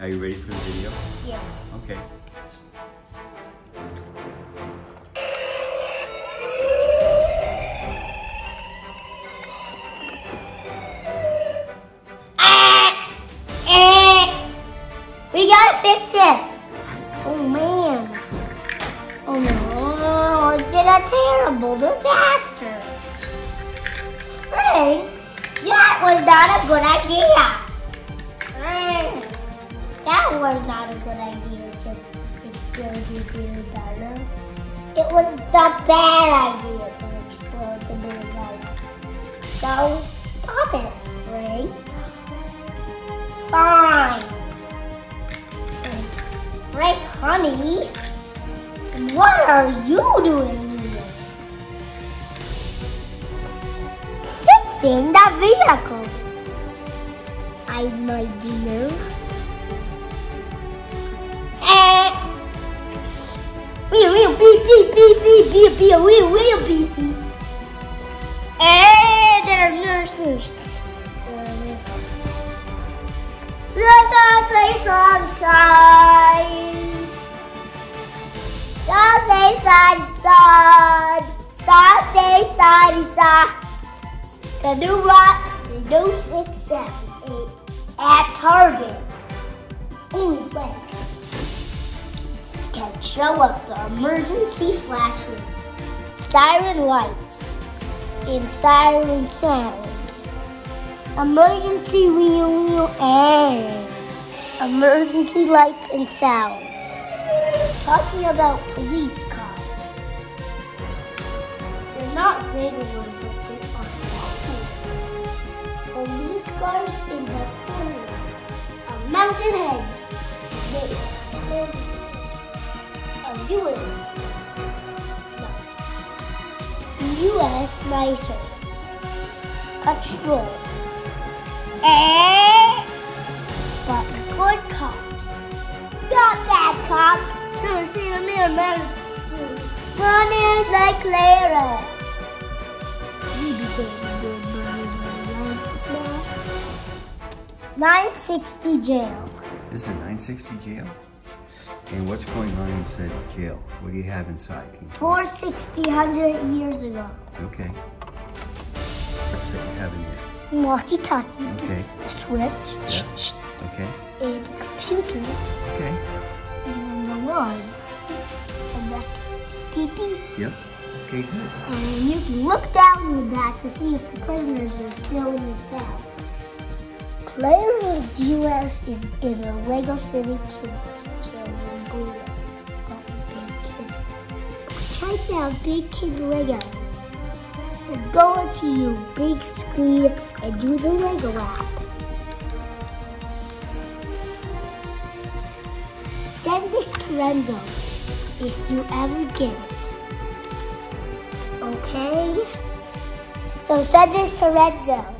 Are you ready for the video? Yes. Okay. We gotta fix it. Oh man. Oh no, oh, it's been a terrible disaster. Hey, that was not a good idea. Was not a good idea to explode the big dollar. It was the bad idea to explode the big dollar. So stop it, Frank. Fine. Frank, honey, what are you doing here? Fixing the vehicle. I my dear. Wheel, wheel, beep, beep, beep, beep, beep, beep, wheel, wheel, beep, beep. Eh, there are nurses. Let the place outside. Sunday, side, side. Sunday, side, side. The new rock, the new six, seven, eight. At Target. Only can show up the emergency flashlight. Siren lights and siren sounds. Emergency wheel wheel and emergency lights and sounds. Talking about police cars. They're not regular, but they are. Police cars in the forest of Mountain Head. They live a U.S. U.S. nicers. Patrol. Eh? But good cops. Not bad cops. Sure, see the man, man. One is like Clara. We became good now. 960 jail. This is a 960 jail? And what's going on inside jail? What do you have inside? You- 460, 100 years ago. Okay. What's that you have in there? Walkie-talkie. Okay. Switch. Okay. And computers. Okay. And the one. And the TV. Yep. Okay, good. And you can look down with that to see if the prisoners are still in the cell. Players US is in a Lego City Kids big. Check out Big Kid Lego. And go into your big screen and do the Lego app. Send this to Renzo if you ever get it. Okay? So send this to Renzo.